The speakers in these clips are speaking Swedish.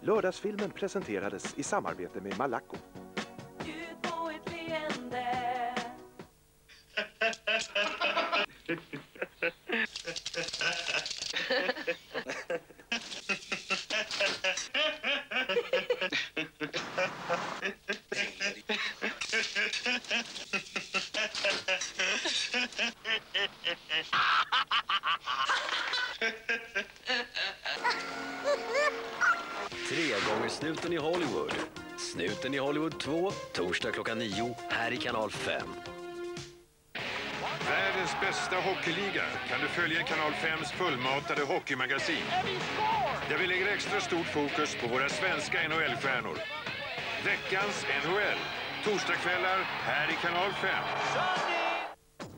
Lördagsfilmen presenterades i samarbete med Malaco. Bjud på ett leende Tre gånger snuten i Hollywood. Snuten i Hollywood 2, torsdag klockan 9, här i kanal 5. Världens bästa hockeyliga kan du följa i Kanal 5s fullmatade hockeymagasin. Där vi lägger extra stort fokus på våra svenska NHL-stjärnor. Veckans NHL. Torsdagskvällar här i Kanal 5.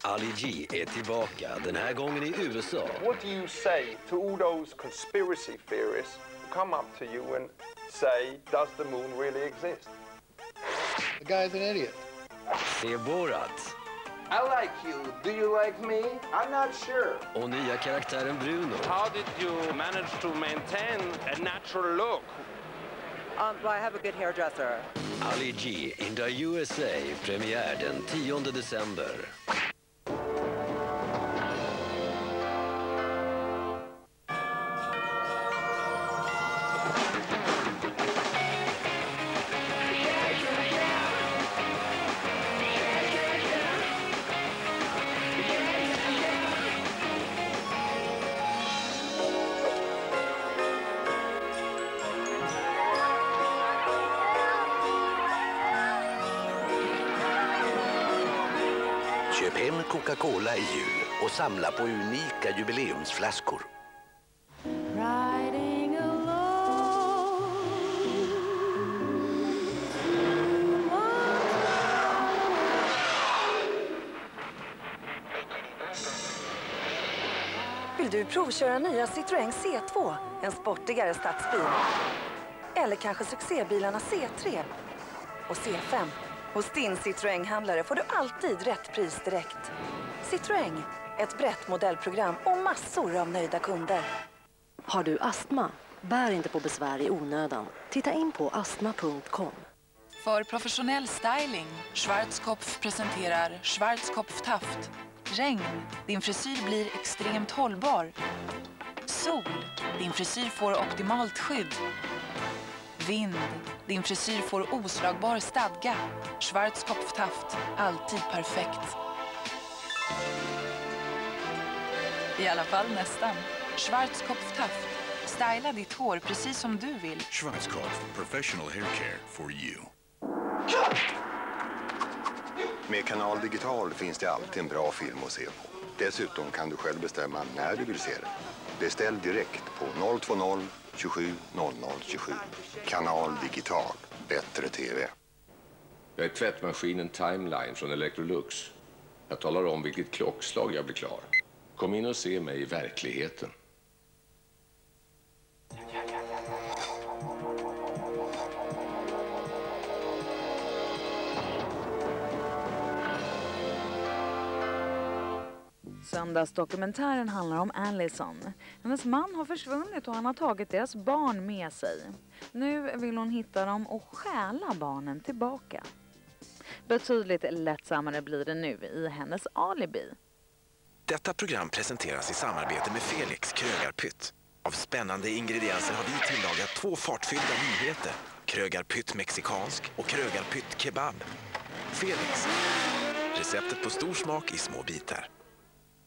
Ali G är tillbaka, den här gången i USA. What do you say to all those conspiracy theorists come up to you and say, does the moon really exist? The guy's an idiot. Se Borat I like you. Do you like me? I'm not sure. och nya karaktären Bruno. How did you manage to maintain a natural look? Um, well, I have a good hairdresser. Ali G in the USA, premiär den 10 december. Köp hem Coca-Cola i jul och samla på unika jubileumsflaskor. Vill du provköra nya Citroën C2? En sportigare stadsbil. Eller kanske succébilarna C3 och C5. Hos din Citroën-handlare får du alltid rätt pris direkt. Citroën, ett brett modellprogram och massor av nöjda kunder. Har du astma? Bär inte på besvär i onödan. Titta in på astma.com. För professionell styling, Schwarzkopf presenterar Schwarzkopf Taft. Regn, din frisyr blir extremt hållbar. Sol, din frisyr får optimalt skydd. Vind, din frisyr får oslagbar stadga. Schwarzkopf Taft, alltid perfekt. I alla fall nästan. Schwarzkopf Taft, styla ditt hår precis som du vill. Schwarzkopf, professional hair care for you. Med Kanal Digital finns det alltid en bra film att se på. Dessutom kan du själv bestämma när du vill se den. Beställ direkt på 020 27 00 27. Kanal Digital. Bättre TV. Jag är tvättmaskinen Timeline från Electrolux. Jag talar om vilket klockslag jag blir klar. Kom in och se mig i verkligheten. Söndagsdokumentären handlar om Allison. Hennes man har försvunnit och han har tagit deras barn med sig. Nu vill hon hitta dem och stjäla barnen tillbaka. Betydligt lättsammare blir det nu i hennes alibi. Detta program presenteras i samarbete med Felix Krögarpytt. Av spännande ingredienser har vi tillagat två fartfyllda nyheter. Krögarpytt mexikansk och Krögarpytt kebab. Felix. Receptet på stor smak i små bitar.